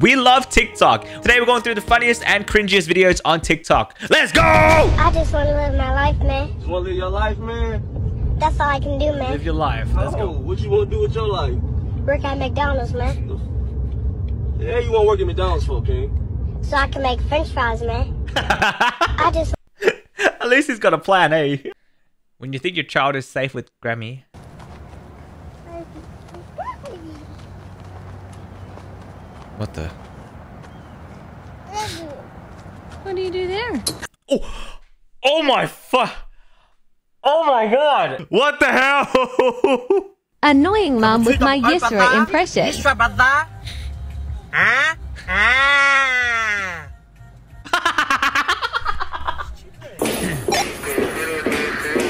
We love TikTok. Today we're going through the funniest and cringiest videos on TikTok. Let's go! I just want to live my life, man. You want to live your life, man? That's all I can do, man. Live your life. Let's oh, go. What you want to do with your life? Work at McDonald's, man. Yeah, you want to work at McDonald's for, King? So I can make french fries, man. I just At least he's got a plan, eh? When you think your child is safe with Grammy. What the? What do you do there? Oh, oh my fuck! Oh my god! What the hell? Annoying mom with my Yusra impression. Ah.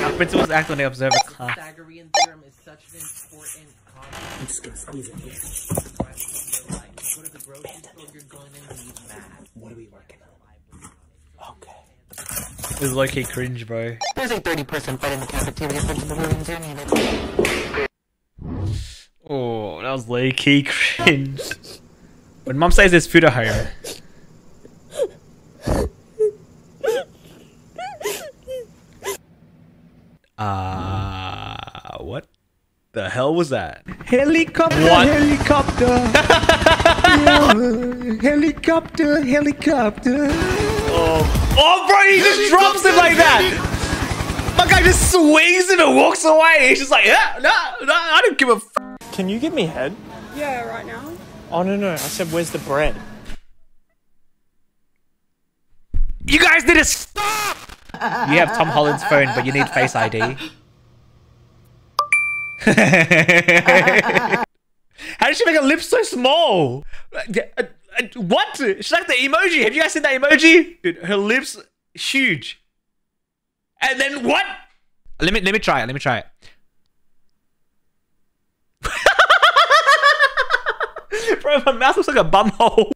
Our principals act when they observe a class. Pythagorean theorem is such an important concept. I'm just gonna squeeze it. Go to the grocery store, you're going to need math. What are we working on? Okay. This is low key cringe, bro. There's a 30 person fight in the cafeteria for the balloons donated. Oh, that was low key cringe. When mom says there's food at home. Uh, what the hell was that? Helicopter, What? helicopter. Yeah, helicopter, helicopter. Oh, oh bro, he just drops it like that. My guy just swings and it walks away. He's just like, yeah, no, no, I don't give a. F-. Can you give me head? Yeah, right now. Oh no no, I said where's the bread? You guys need to stop. You have Tom Holland's phone, but you need Face ID. How did she make her lips so small? Uh, uh, What? She's like the emoji. Have you guys seen that emoji? Dude, her lips huge. And then what? Let me let me try it. Let me try it. Bro, my mouth looks like a bum hole.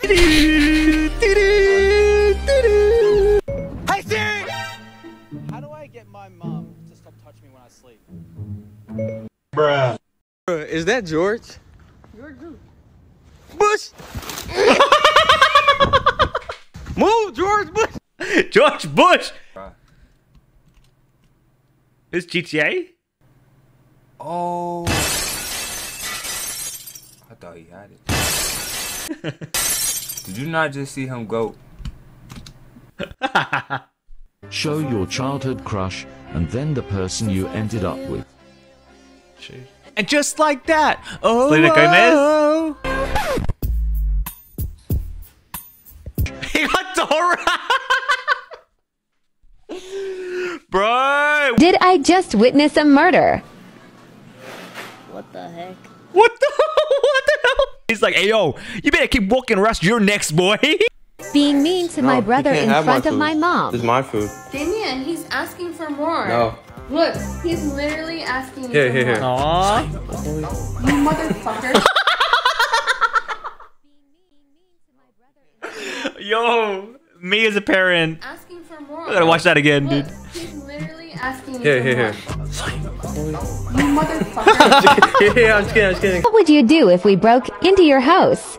Hey Siri! How do I get my mom to stop touching me when I sleep? Bruh. Bruh, Is that George? George who? Bush! Move, George Bush! George Bush. This GTA? Oh. I thought he had it. Did you not just see him go? Show your childhood crush and then the person you ended up with. And just like that, oh, Selena Gomez. he got Dora. Bro, Did I just witness a murder? what the heck? what the what the hell? He's like, hey yo, you better keep walking, or else you're next, boy. Being mean to my brother in front of my mom. This is my food. Damien, he's asking for more. No. Look, he's literally asking Here, for here, here. more. Aww. You motherfucker. Yo, me as a parent, asking for more. I gotta watch that again, Look, dude. he's literally asking Here, for here, more. here. You motherfucker. Yeah, yeah, I'm just kidding, I'm just kidding. What would you do if we broke into your house?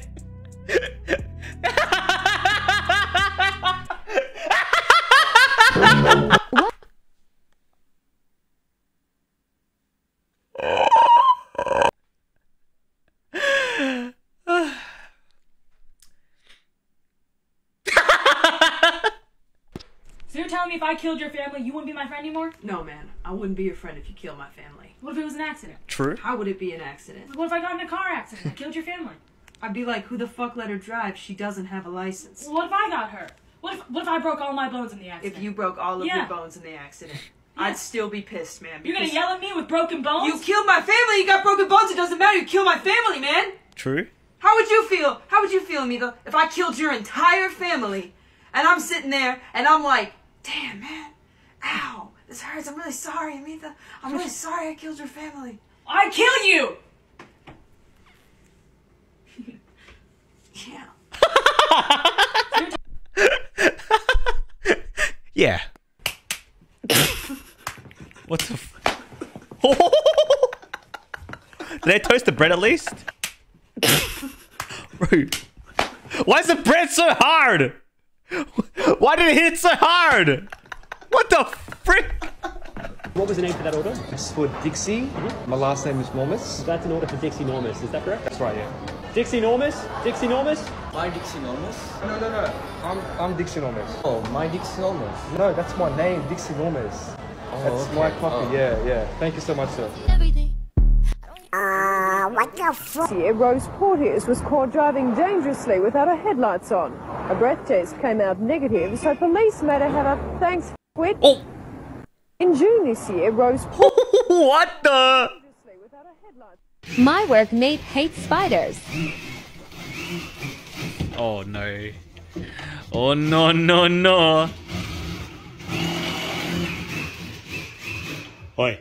you're telling me if I killed your family, you wouldn't be my friend anymore? no, man. I wouldn't be your friend if you killed my family. What if it was an accident? True. How would it be an accident? What if I got in a car accident? I killed your family. I'd be like, who the fuck let her drive? She doesn't have a license. What if I got hurt? What if what if I broke all my bones in the accident? If you broke all of Yeah. your bones in the accident, Yeah. I'd still be pissed, man. You're gonna yell at me with broken bones? You killed my family. You got broken bones. It doesn't matter. You killed my family, man. True. How would you feel? How would you feel, Mika, if I killed your entire family and I'm sitting there and I'm like, damn, man, ow, this hurts. I'm really sorry, Amitha. I'm really sorry I killed your family. I kill you! Yeah. Yeah. What the? F- Did they toast the bread at least? Bro, why is the bread so hard? Why did it hit so hard? What the frick? What was the name for that order? It's for Dixie. Mm-hmm. My last name is Normus. That's an order for Dixie Normus. Is that correct? That's right, yeah. Dixie Normus? Dixie Normus? My Dixie Normus? No, no, no. I'm, I'm Dixie Normus. Oh, my Dixie Normus? No, that's my name, Dixie Normus. Oh, that's okay. my coffee. Oh. Yeah, yeah. Thank you so much, sir. Uh, what the fuck? Year, Rose Porteous was caught driving dangerously without her headlights on. A breath test came out negative, so police made her have a thanks quit. Oh. In June this year, Rose Porteous... what the? My workmate hates spiders. Oh no. Oh no no no. Oi.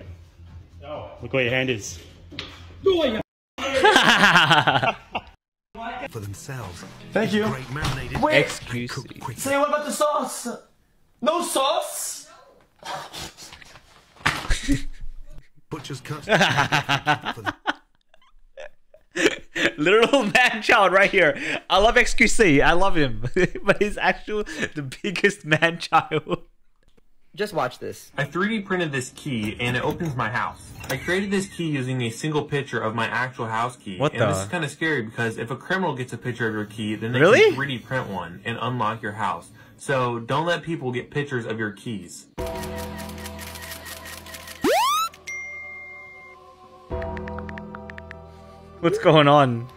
Look where your hand is. For themselves. Thank you. Great marinated Wait. Excuse me. Say what about the sauce? No sauce? butcher's cut. Literal man child right here. I love XQC. I love him. but he's actually the biggest man child. Just watch this. I 3D printed this key and it opens my house. I created this key using a single picture of my actual house key. What and the- this is kind of scary because if a criminal gets a picture of your key, then they Really? can 3D print one and unlock your house. So don't let people get pictures of your keys. What's going on?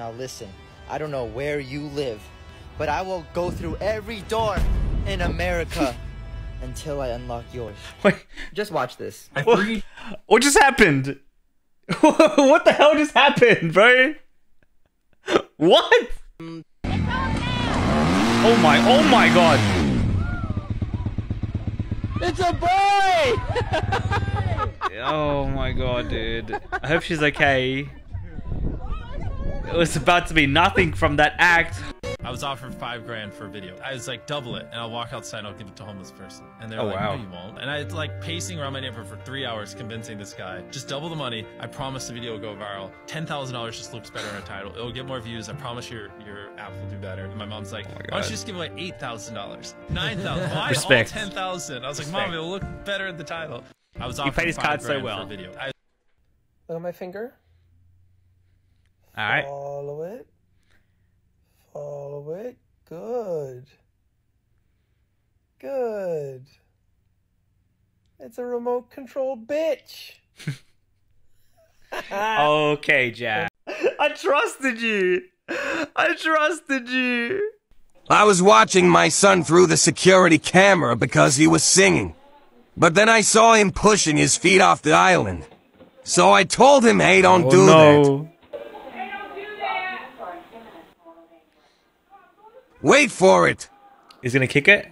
Now listen, I don't know where you live, but I will go through every door in America until I unlock yours. Wait. Just watch this. I What, 3D what just happened? what the hell just happened, bro? What? Oh my, oh my god. It's a boy! Oh my god, dude. I hope she's okay. It was about to be nothing from that act. I was offered five grand for a video. I was like, double it, and I'll walk outside and I'll give it to a homeless person. And they're Oh, like, wow. no, you won't. And I was like pacing around my neighborhood for three hours, convincing this guy, just double the money. I promise the video will go viral. Ten thousand dollars just looks better in a title. It'll get more views. I promise your your app will do better. And my mom's like, oh why don't Oh you just give away eight thousand dollars, nine thousand, why Respect. all ten thousand? I was like, mom, it'll look better in the title. I was You offered his five cards so grand well. for a video. I Look at my finger. Alright. Follow it. Follow it. Good. Good. It's a remote control bitch. Okay, Jack. I trusted you. I trusted you. I was watching my son through the security camera because he was singing. But then I saw him pushing his feet off the island. So I told him, hey, don't Oh do that. Wait for it. He's gonna kick it?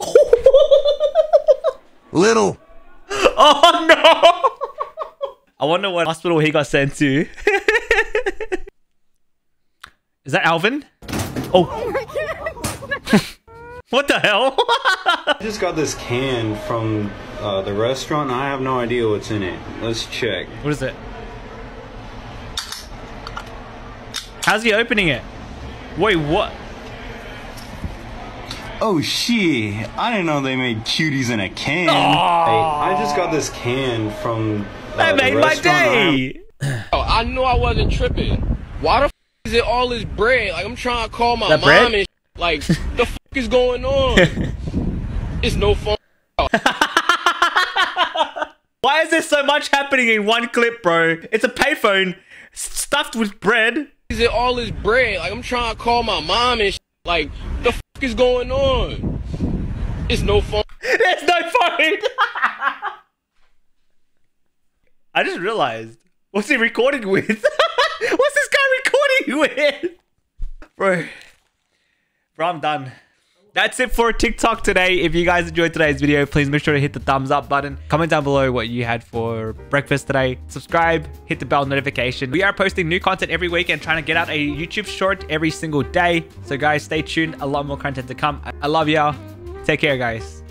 Little. Oh no! I wonder what hospital he got sent to. Is that Alvin? Oh. what the hell? I just got this can from uh, the restaurant. I have no idea what's in it. Let's check. What is it? How's he opening it? Wait, what? Oh shit! I didn't know they made cuties in a can. Aw. Hey, I just got this can from uh, That made my restaurant. I have- day! Oh, I knew I wasn't tripping. Why the f is it all this bread? Like I'm trying to call my That mom bread? and sh- like the f is going on? it's no phone. Why is there so much happening in one clip, bro? It's a payphone stuffed with bread. Is it all this bread? Like I'm trying to call my mom and like the is going on? It's no phone. There's no phone. I just realized. What's he recording with? What's this guy recording with? Bro. Bro, I'm done. That's it for TikTok today. If you guys enjoyed today's video, please make sure to hit the thumbs up button. Comment down below what you had for breakfast today. Subscribe, hit the bell notification. We are posting new content every week and trying to get out a YouTube short every single day. So guys, stay tuned. A lot more content to come. I love y'all. Take care, guys.